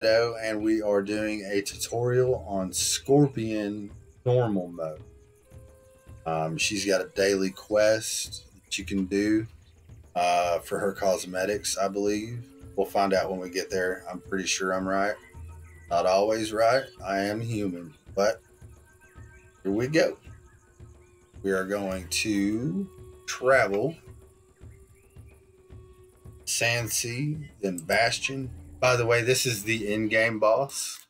and we are doing a tutorial on Skorpienne normal mode. Um, she's got a daily quest that you can do uh, for her cosmetics, I believe. We'll find out when we get there. I'm pretty sure I'm right. Not always right. I am human, but here we go. We are going to travel Sandsea, then Bastion, by the way, this is the in-game boss.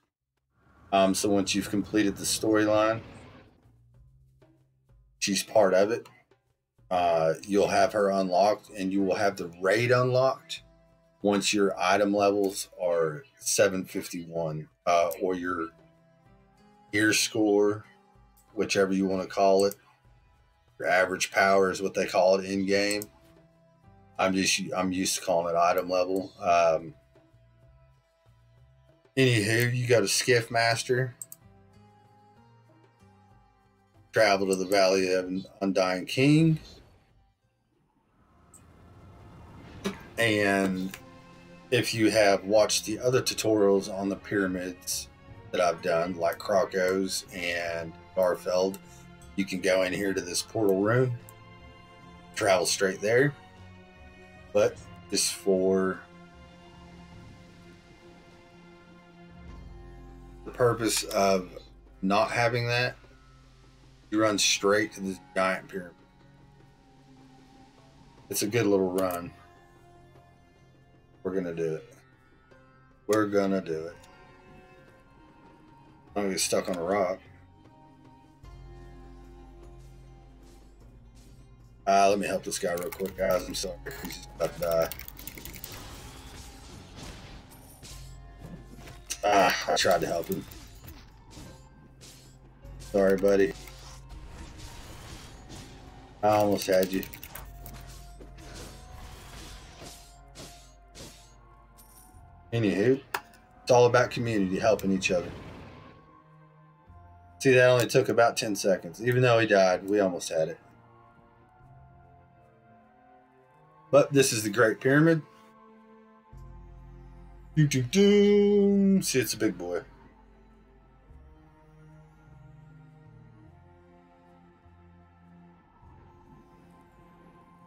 Um, so once you've completed the storyline, she's part of it. Uh, you'll have her unlocked, and you will have the raid unlocked once your item levels are 751 uh, or your gear score, whichever you want to call it. Your average power is what they call it in game. I'm just I'm used to calling it item level. Um, Anywho, you go to Skiff Master, travel to the Valley of Undying King, and if you have watched the other tutorials on the pyramids that I've done, like Krokos and Garfeld, you can go in here to this portal room, travel straight there. But just for purpose of not having that, you run straight to this giant pyramid. It's a good little run. We're gonna do it. We're gonna do it. I'm gonna get stuck on a rock. Uh, let me help this guy real quick, guys. I'm sorry. He's about to die. Ah, I tried to help him. Sorry, buddy. I almost had you. Anywho, it's all about community, helping each other. See, that only took about 10 seconds. Even though he died, we almost had it. But this is the Great Pyramid. See, it's a big boy.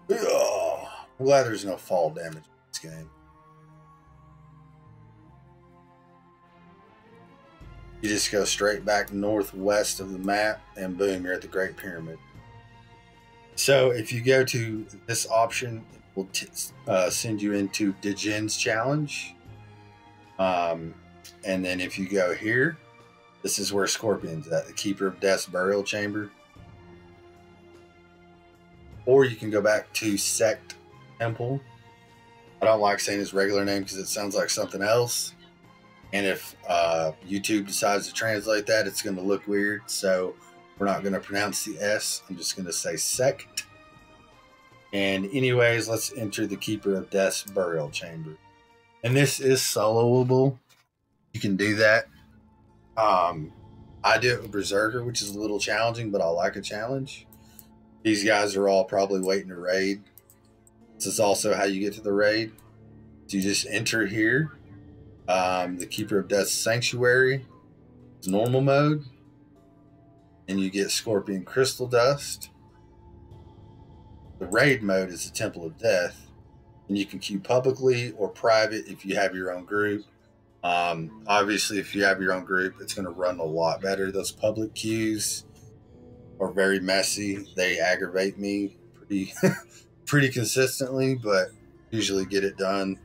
I'm glad there's no fall damage in this game. You just go straight back northwest of the map, and boom, you're at the Great Pyramid. So if you go to this option, it will uh, send you into Djenn's challenge. Um, and then if you go here, this is where Skorpienne's at, the Keeper of Death's burial chamber. Or you can go back to Sect Temple. I don't like saying his regular name because it sounds like something else. And if uh, YouTube decides to translate that, it's going to look weird. So we're not going to pronounce the S. I'm just going to say Sect. And anyways, let's enter the Keeper of Death's burial chamber and this is soloable. You can do that. Um, I do it with Berserker, which is a little challenging, but I like a challenge. These guys are all probably waiting to raid. This is also how you get to the raid. So you just enter here. Um, the Keeper of Death's Sanctuary is normal mode. And you get Skorpienne Crystal Dust. The raid mode is the Temple of Death and you can queue publicly or private if you have your own group. Um, obviously, if you have your own group, it's going to run a lot better. Those public queues are very messy. They aggravate me pretty, pretty consistently, but usually get it done.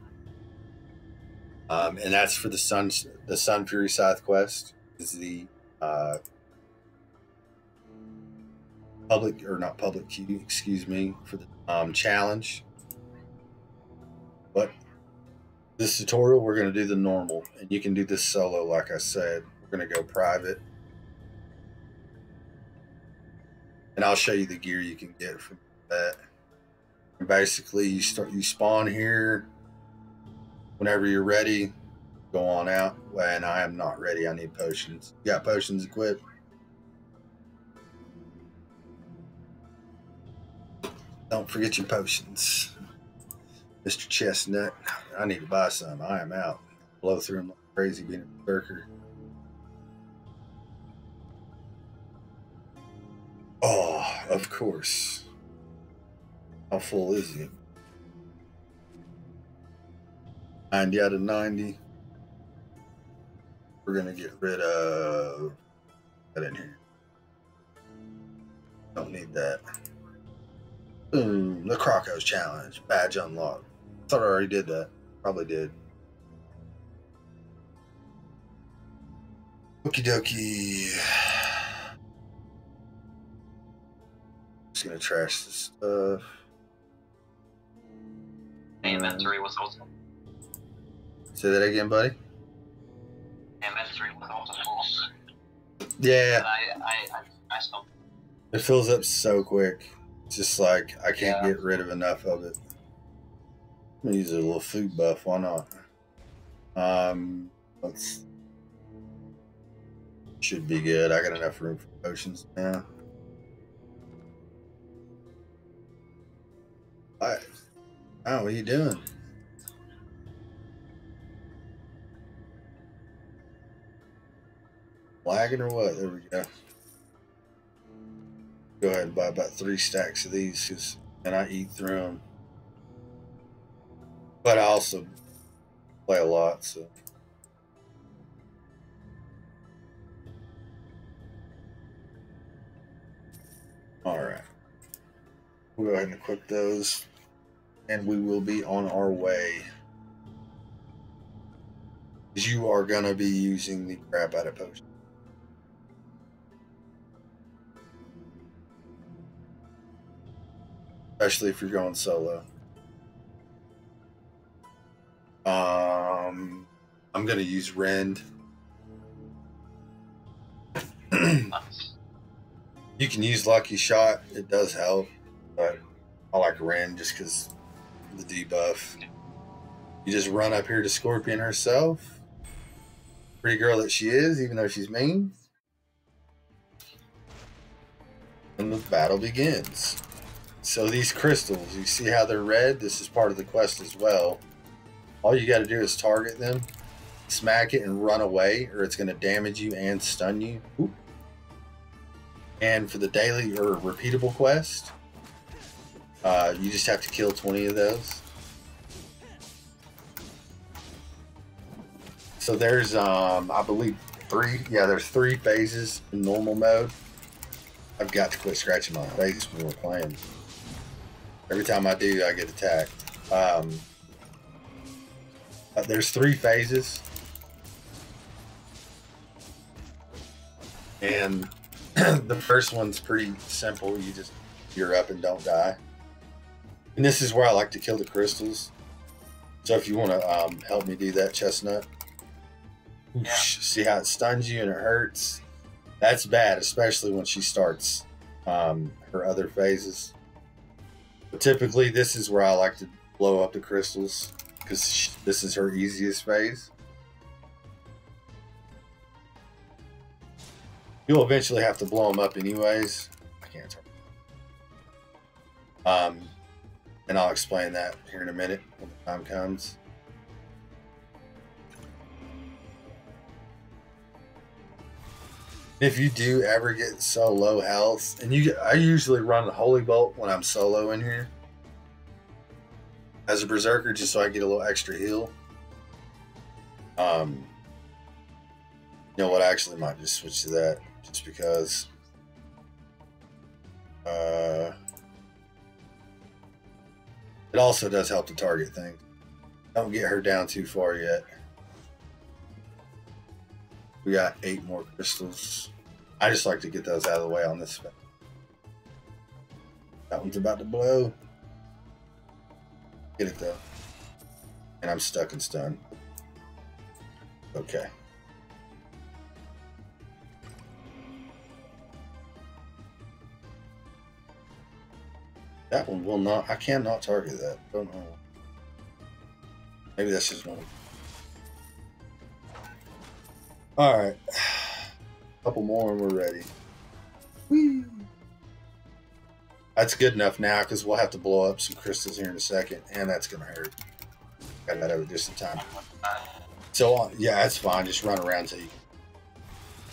Um, and that's for the Sun, the Sun Fury Scythe quest is the uh, public or not public queue, excuse me, for the um, challenge. But this tutorial, we're going to do the normal. And you can do this solo, like I said. We're going to go private. And I'll show you the gear you can get from that. And basically, you start you spawn here. Whenever you're ready, go on out. And I am not ready. I need potions. You got potions equipped? Don't forget your potions. Mr. Chestnut, I need to buy some. I am out. Blow through them crazy being a berserker. Oh, of course. How full is he? 90 out of 90. We're going to get rid of that in here. Don't need that. Boom. The Crocos Challenge. Badge unlocked. Thought I already did that. Probably did. Okie dokie. Just gonna trash this stuff. Inventory was also Say that again, buddy. inventory was also full. Yeah, I I I, I it fills up so quick. It's just like I can't Yeah. get rid of enough of it. Use a little food buff. Why not? Um, let's. Should be good. I got enough room for potions now. Hi. Oh, what are you doing? Lagging or what? There we go. Go ahead and buy about three stacks of these, cause, and I eat through them. But I also play a lot, so. All right. We'll go ahead and equip those, and we will be on our way. You are gonna be using the crap out of potions. especially if you're going solo. Um, I'm gonna use Rend. you can use Lucky Shot; it does help, but I like Rend just because the debuff. You just run up here to Skorpienne herself, pretty girl that she is, even though she's mean, and the battle begins. So these crystals, you see how they're red? This is part of the quest as well. All you got to do is target them, smack it, and run away, or it's going to damage you and stun you. Oop. And for the daily or repeatable quest, uh, you just have to kill 20 of those. So there's, um, I believe, three. Yeah, there's three phases in normal mode. I've got to quit scratching my face when we're playing. Every time I do, I get attacked. Um, uh, there's three phases, and the first one's pretty simple. You just you're up and don't die. And this is where I like to kill the crystals. So if you want to um, help me do that, Chestnut, Yeah. see how it stuns you and it hurts. That's bad, especially when she starts um, her other phases. But typically, this is where I like to blow up the crystals because this is her easiest phase. You'll eventually have to blow them up anyways. I can't turn. Um, and I'll explain that here in a minute when the time comes. If you do ever get so low health, and you, I usually run the holy bolt when I'm solo in here as a berserker, just so I get a little extra heal. Um, you know what? I actually might just switch to that, just because. Uh, it also does help to target things. Don't get her down too far yet. We got eight more crystals. I just like to get those out of the way on this. That one's about to blow. Get it though. And I'm stuck and stunned. Okay. That one will not. I cannot target that. Don't know. Maybe that's just one. All right. A couple more and we're ready. Whee! That's good enough now because we'll have to blow up some crystals here in a second, and that's gonna hurt. Got that over just in time. So uh, yeah, that's fine. Just run around till you.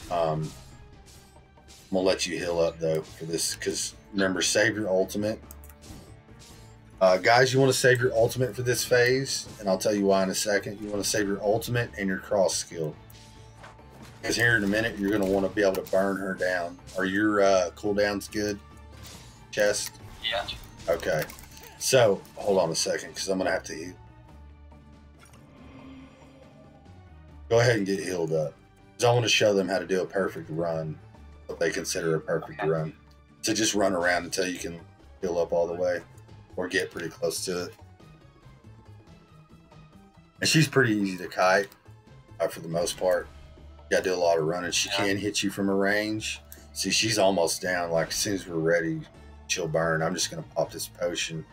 Um, I'm gonna let you heal up though for this because remember, save your ultimate. Uh, guys, you want to save your ultimate for this phase, and I'll tell you why in a second. You want to save your ultimate and your cross skill. Because here in a minute, you're going to want to be able to burn her down. Are your uh, cooldowns good? Chest? Yeah. Okay. So, hold on a second, because I'm going to have to heal. Go ahead and get healed up. Because I want to show them how to do a perfect run. What they consider a perfect Okay. run. So just run around until you can heal up all the way. Or get pretty close to it. And she's pretty easy to kite, uh, for the most part. You gotta do a lot of running. She Yeah. can hit you from a range. See, she's almost down. Like as soon as we're ready, she'll burn. I'm just gonna pop this potion.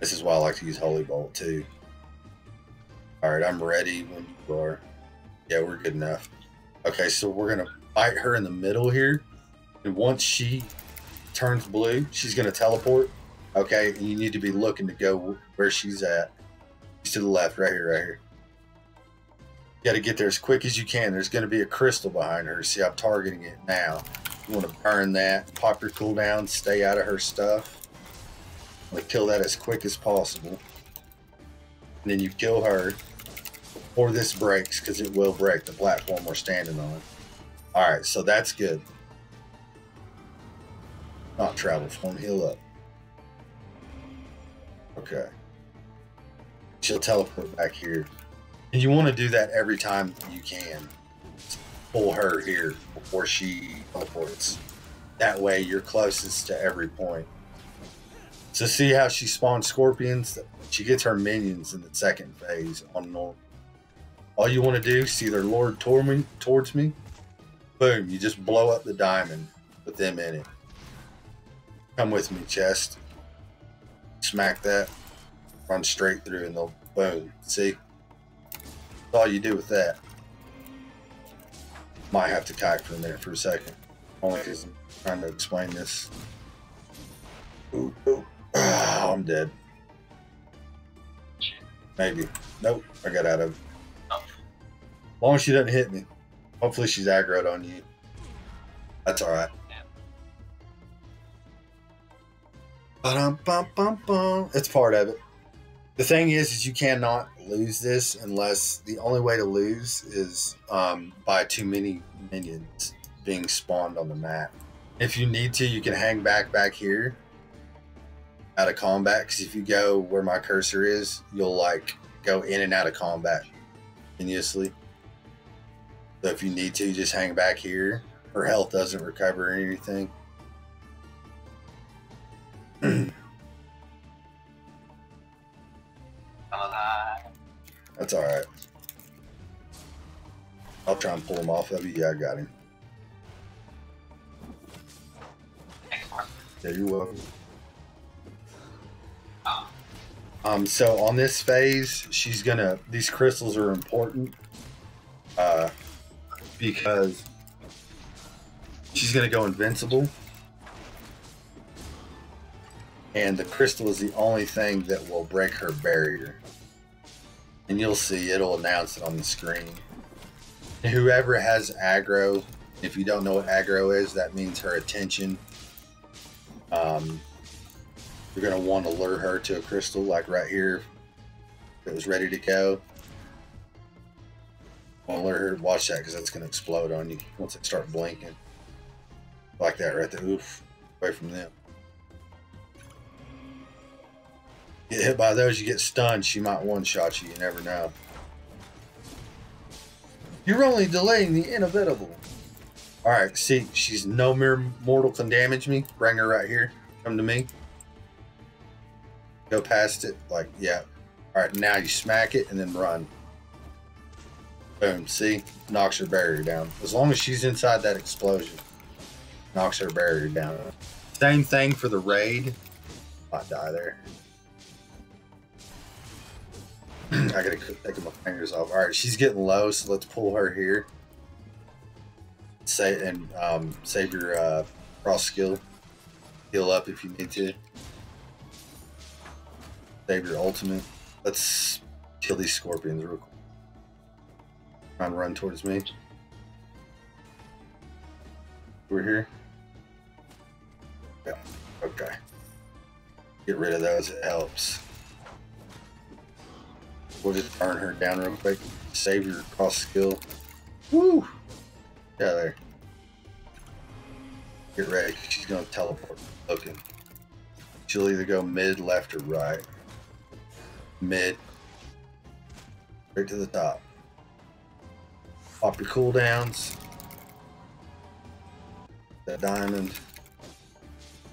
This is why I like to use Holy Bolt too. All right, I'm ready when you are. Yeah, we're good enough. Okay, so we're gonna fight her in the middle here, and once she turns blue, she's gonna teleport. Okay, and you need to be looking to go where she's at. She's to the left, right here, right here. You got to get there as quick as you can. There's going to be a crystal behind her. See, I'm targeting it now. You want to burn that, pop your cooldown, stay out of her stuff. Like kill that as quick as possible. And then you kill her Or this breaks, because it will break the platform we're standing on. All right, so that's good. Not travel form, heal up. Okay. She'll teleport back here. And you want to do that every time you can. Pull her here before she teleports. That way you're closest to every point. So see how she spawns scorpions? She gets her minions in the second phase on normal. All you want to do, is see their lord toward me, towards me? Boom, you just blow up the diamond with them in it. Come with me, chest. Smack that. Run straight through and they'll boom. See? That's all you do with that. Might have to kite for a minute for a second. Only because I'm trying to explain this. Ooh, ooh. Ah, I'm dead. Maybe. Nope. I got out of it. Oh. As long as she doesn't hit me. Hopefully she's aggroed on you. That's alright. It's part of it. The thing is, is you cannot lose this unless the only way to lose is um, by too many minions being spawned on the map. If you need to, you can hang back back here out of combat. Because if you go where my cursor is, you'll like go in and out of combat continuously. So if you need to, just hang back here. Her health doesn't recover or anything. That's all right. I'll try and pull him off of you. Yeah, I got him. Yeah, you're welcome. Um, so on this phase, she's gonna. These crystals are important, uh, because she's gonna go invincible, and the crystal is the only thing that will break her barrier. And you'll see it'll announce it on the screen. Whoever has aggro, if you don't know what aggro is, that means her attention. Um, you're gonna want to lure her to a crystal, like right here. It was ready to go. Want to lure her? Watch that, because that's gonna explode on you once it start blinking. Like that right there. Oof, away from them. Get hit by those, you get stunned. She might one shot you. You never know. You're only delaying the inevitable. All right, see, she's no mere mortal can damage me. Bring her right here. Come to me. Go past it, like yeah. All right, now you smack it and then run. Boom. See, knocks her barrier down. As long as she's inside that explosion, knocks her barrier down. Same thing for the raid. Might die there. I gotta taking my fingers off. All right, she's getting low, so let's pull her here. Say and um, save your uh, cross skill. Heal up if you need to. Save your ultimate. Let's kill these scorpions real quick. Trying to run towards me. We're here. Yeah. Okay. Get rid of those. It helps. We'll just burn her down real quick. Save your cross skill. Woo! Yeah, there. Get ready. She's gonna teleport. Looking. She'll either go mid, left, or right. Mid. Right to the top. Pop your cooldowns. That diamond.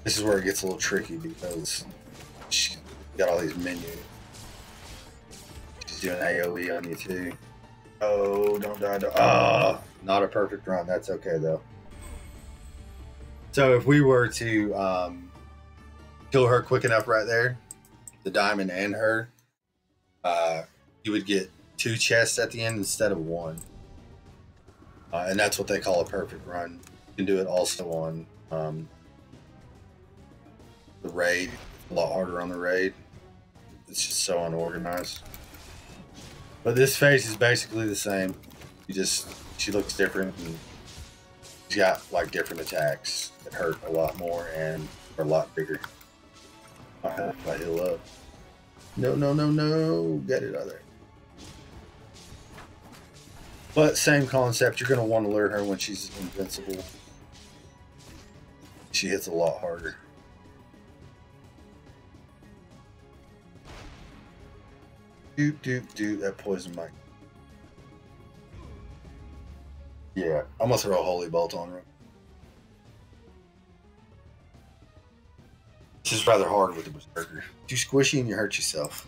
This is where it gets a little tricky because she got all these menus. She's doing AoE on you too. Oh, don't die. Don't. Oh, not a perfect run. That's okay though. So if we were to um, kill her quick enough right there, the diamond and her, uh, you would get two chests at the end instead of one. Uh, and that's what they call a perfect run. You can do it also on um, the raid. A lot harder on the raid. It's just so unorganized. But this phase is basically the same. You just she looks different and she's got like different attacks that hurt a lot more and are a lot bigger. I heal up. No, no, no, no. Get it out there. But same concept. You're going to want to lure her when she's invincible. She hits a lot harder. Doop, doop, doop. That poison might. Yeah, I'm going to throw a holy bolt on her. This is rather hard with the berserker. Too squishy and you hurt yourself.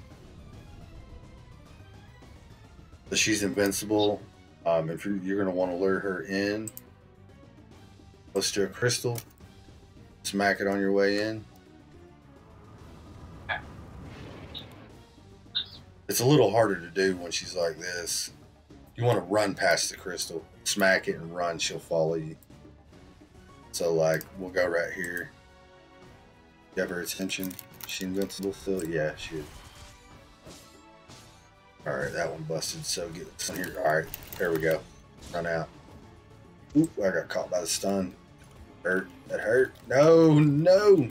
But she's invincible. Um, if you're, you're going to want to lure her in, let's do a crystal. Smack it on your way in. It's a little harder to do when she's like this. You want to run past the crystal, smack it and run, she'll follow you. So, like, we'll go right here. Get her attention. She invincible still? Yeah, she is. Alright, that one busted. So get this here. Alright, there we go. Run out. Oop, I got caught by the stun. Hurt. That hurt. No, no.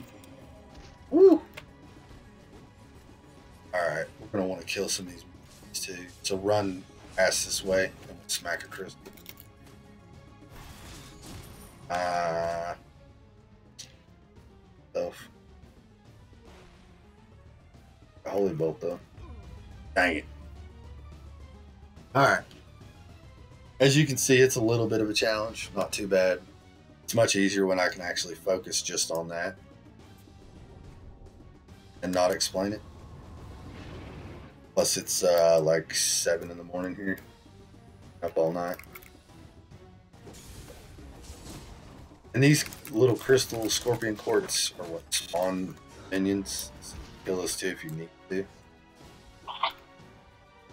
Woo. Alright, to want to kill some of these too. So run past this way and smack a crystal. Uh, stuff. A holy bolt though. Dang it. Alright. As you can see, it's a little bit of a challenge. Not too bad. It's much easier when I can actually focus just on that and not explain it. Plus, it's uh, like 7 in the morning here. Up all night. And these little crystal scorpion quartz are what spawn minions. Kill us too if you need to.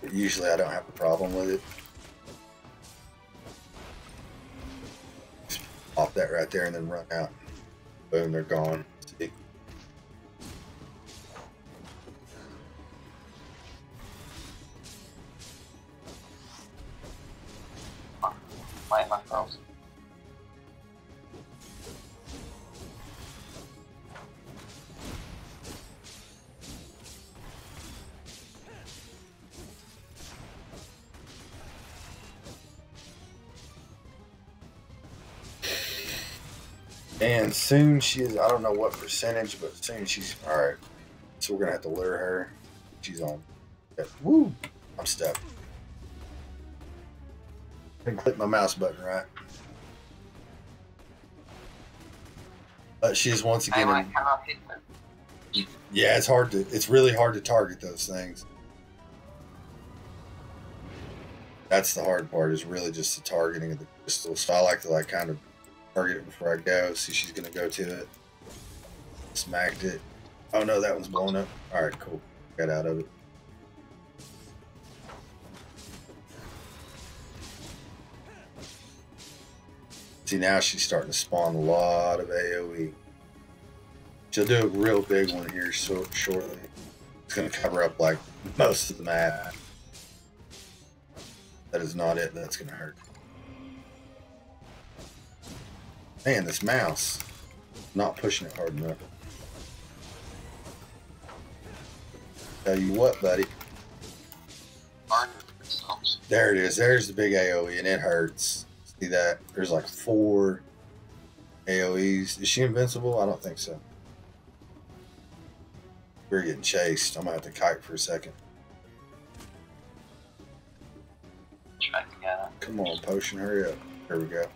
But usually I don't have a problem with it. Just pop that right there and then run out. Boom, they're gone. And soon she is, I don't know what percentage, but soon she's, alright. So we're going to have to lure her. She's on. Yeah, Woo! I'm stuck. I can click my mouse button, right? But she's once again. In- cannot hit them. yeah, it's hard to, it's really hard to target those things. That's the hard part, is really just the targeting of the crystal. So I like to, like, kind of target before I go. See, she's to go to it. Smacked it. Oh no, that one's blown up. Alright, cool. Got out of it. See, now she's starting to spawn a lot of AoE. She'll do a real big one here so, shortly. It's to cover up like most of the map. That is not it. That's to hurt. Man, this mouse. Not pushing it hard enough. Tell you what, buddy. There it is. There's the big AoE, and it hurts. See that? There's like four AoEs. Is she invincible? I don't think so. We're getting chased. I'm gonna have to kite for a second. Try to get it. Come on, potion, hurry up. There we go.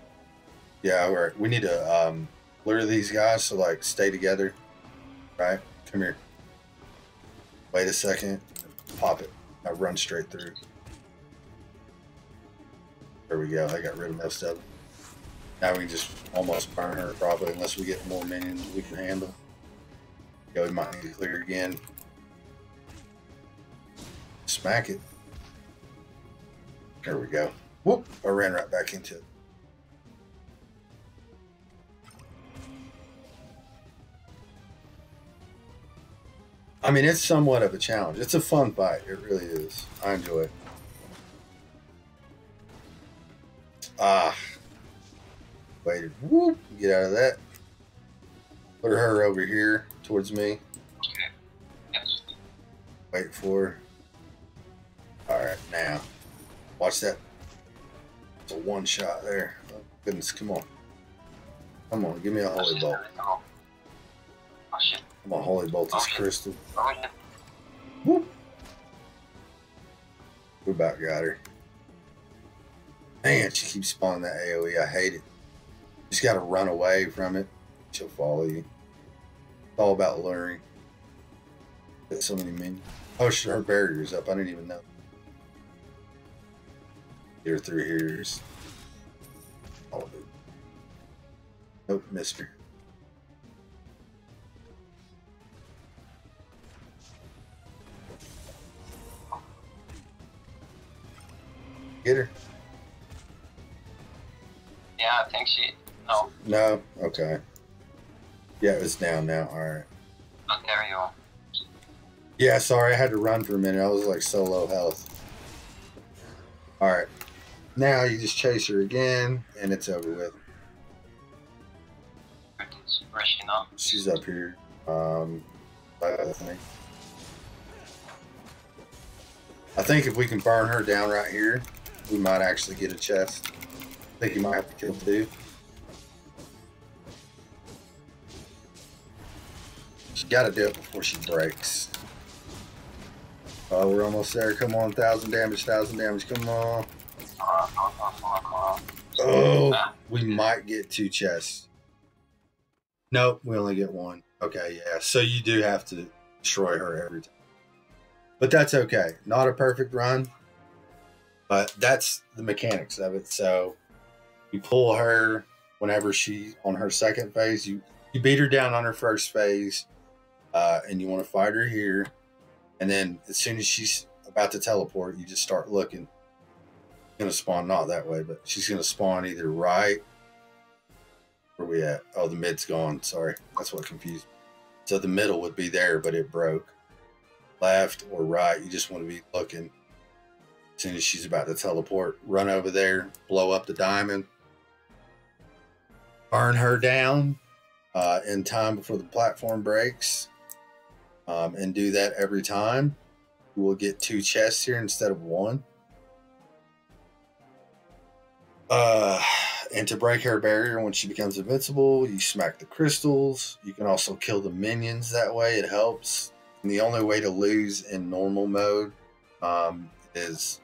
Yeah, we're, we need to um, lure these guys to like stay together. Right? Come here. Wait a second. Pop it. I run straight through. There we go. I got rid of most of them. Now we can just almost burn her probably unless we get more minions we can handle. Yeah, we might need to clear again. Smack it. There we go. Whoop! I ran right back into it. I mean, it's somewhat of a challenge. It's a fun fight. It really is. I enjoy it. Ah. Waited. Whoop. Get out of that. Put her over here towards me. Wait for her. Alright, now. Watch that. It's a one shot there. Oh, goodness, come on. Come on, give me a holy bolt. Oh shit. On, holy bolt is oh, crystal. Oh. Whoop. We about got her. Man, she keeps spawning that AoE. I hate it. Just gotta run away from it. She'll follow you. It's all about luring. Got so many minions. Oh, shit, her barrier's up. I didn't even know. Get her through here. Oh, dude. Nope, missed Get her. Yeah, I think she. No. No? Okay. Yeah, it's down now. All right. Oh, there you are. Yeah, sorry, I had to run for a minute. I was like so low health. All right. Now you just chase her again, and it's over with. Where is- Where's she now? She's up here. Um, I think. I think if we can burn her down right here, we might actually get a chest. I think you might have to kill two. She got to do it before she breaks. Oh, we're almost there. Come on, thousand damage, thousand damage. Come on. Oh, we might get two chests. Nope, we only get one. Okay, yeah. So you do have to destroy her every time. But that's okay. Not a perfect run, but that's the mechanics of it. So you pull her whenever she on her second phase. You you beat her down on her first phase, uh, and you want to fight her here. And then as soon as she's about to teleport, you just start looking gonna spawn not that way, but she's gonna spawn either right. Where we at? Oh, the mid's gone. Sorry, that's what confused. me. So the middle would be there, but it broke. Left or right, you just want to be looking. As soon as she's about to teleport, run over there, blow up the diamond, burn her down uh, in time before the platform breaks, um, and do that every time. We'll get two chests here instead of one. Uh, and to break her barrier when she becomes invincible, you smack the crystals. You can also kill the minions that way. It helps. And the only way to lose in normal mode um, is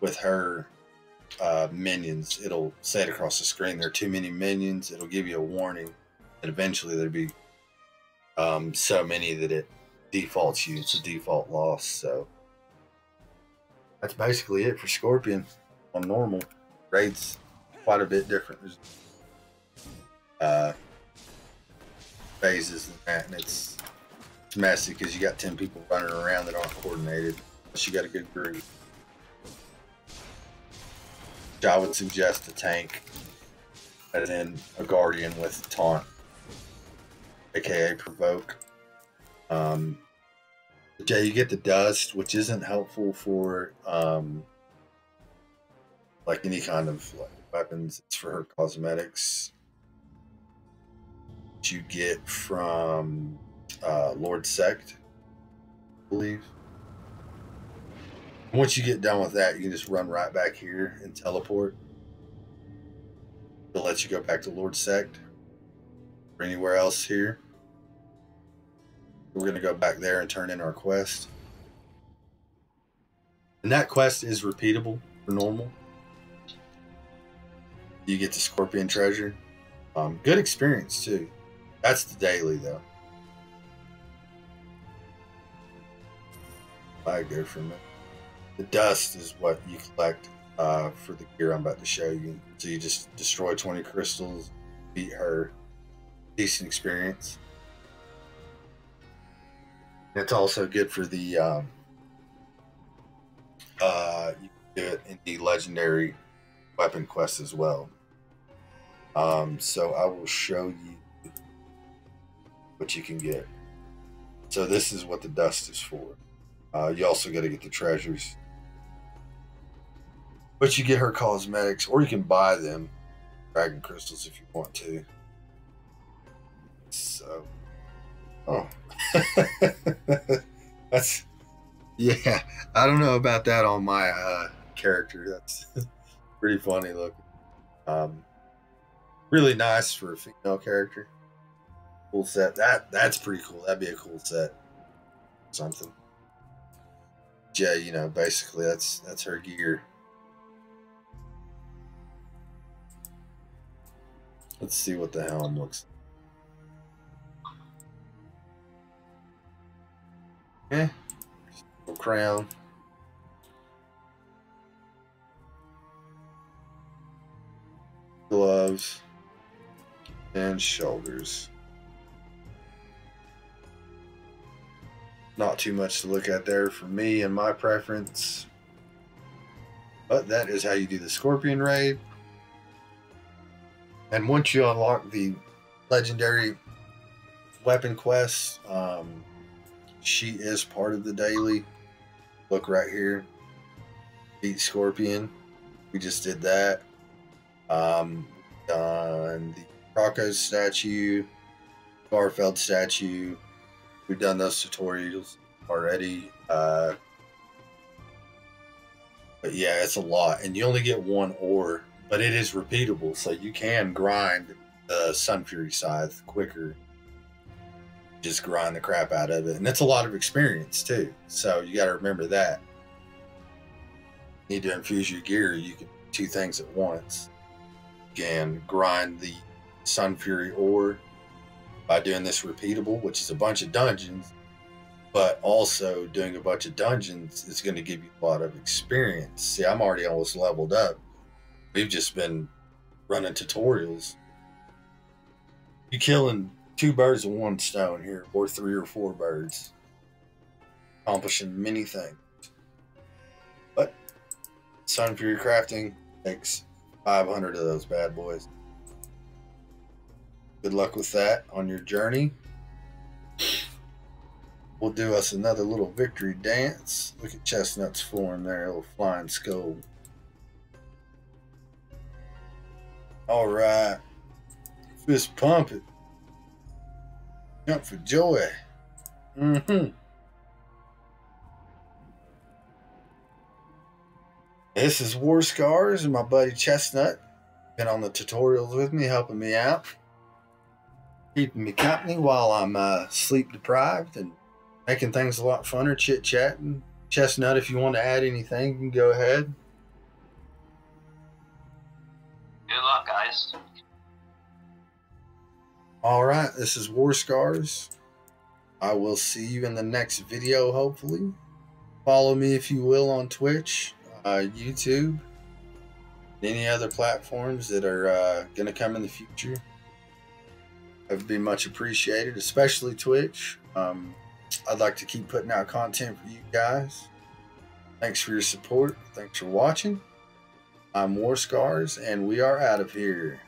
with her uh, minions. It'll say it across the screen. There are too many minions. It'll give you a warning, and eventually there'll be um, so many that it defaults you. It's a default loss. So that's basically it for Skorpienne on normal raid's quite a bit different. There's uh, phases and that, and it's messy because you got ten people running around that aren't coordinated. Unless you got a good group. I would suggest a tank, and then a guardian with taunt, aka provoke. Um, yeah, you get the dust, which isn't helpful for um, like any kind of like weapons. It's for her cosmetics. You get from uh, Lord Sect, I believe. Once you get done with that, you can just run right back here and teleport. It'll let you go back to Lord Sect or anywhere else here. We're going to go back there and turn in our quest. And that quest is repeatable for normal. You get the Skorpienne Treasure. Um, good experience, too. That's the daily, though. I go from it. The dust is what you collect uh, for the gear I'm about to show you. So you just destroy 20 crystals, beat her. Decent experience. It's also good for the um, uh, you can do it in the legendary weapon quest as well. Um, so I will show you what you can get. So this is what the dust is for. Uh, you also got to get the treasures, but you get her cosmetics, or you can buy them, dragon crystals, if you want to. So, oh, that's yeah. I don't know about that on my uh, character. That's pretty funny looking. Um, really nice for a female character. Cool set. That that's pretty cool. That'd be a cool set. Something. Yeah, you know, basically that's that's her gear. Let's see what the helm looks. Okay. Little eh. crown. Gloves and shoulders. Not too much to look at there for me and my preference. But that is how you do the Skorpienne Raid. And once you unlock the legendary weapon quest, um, she is part of the daily. Look right here. Beat Skorpienne. We just did that. Um, done the Rocco statue, Garfeld statue. We've done those tutorials already. Uh, but yeah, it's a lot, and you only get one ore, but it is repeatable, so you can grind the Sun Fury scythe quicker. Just grind the crap out of it, and it's a lot of experience too. So you got to remember that. Need to infuse your gear. You can do two things at once. You can grind the Sun Fury ore by doing this repeatable, which is a bunch of dungeons, but also doing a bunch of dungeons is going to give you a lot of experience. See, I'm already almost leveled up. We've just been running tutorials. You're killing two birds with one stone here, or three or four birds, accomplishing many things. But Sun Fury crafting takes 500 of those bad boys. Good luck with that on your journey. We'll do us another little victory dance. Look at Chestnut's form there, little flying skull. All right. Fist pump it. Jump for joy. Mm-hmm. This is WarSkarz and my buddy Chestnut. Been on the tutorials with me, helping me out keeping me company while I'm uh, sleep deprived and making things a lot funner, chit chatting. Chestnut, if you want to add anything, you can go ahead. Guys. All right, this is WarSkarz. I will see you in the next video, hopefully. Follow me, if you will, on Twitch, uh, YouTube, any other platforms that are uh, going to come in the future. That would be much appreciated, especially Twitch. Um, I'd like to keep putting out content for you guys. Thanks for your support. Thanks for watching. I'm WarSkarz, and we are out of here.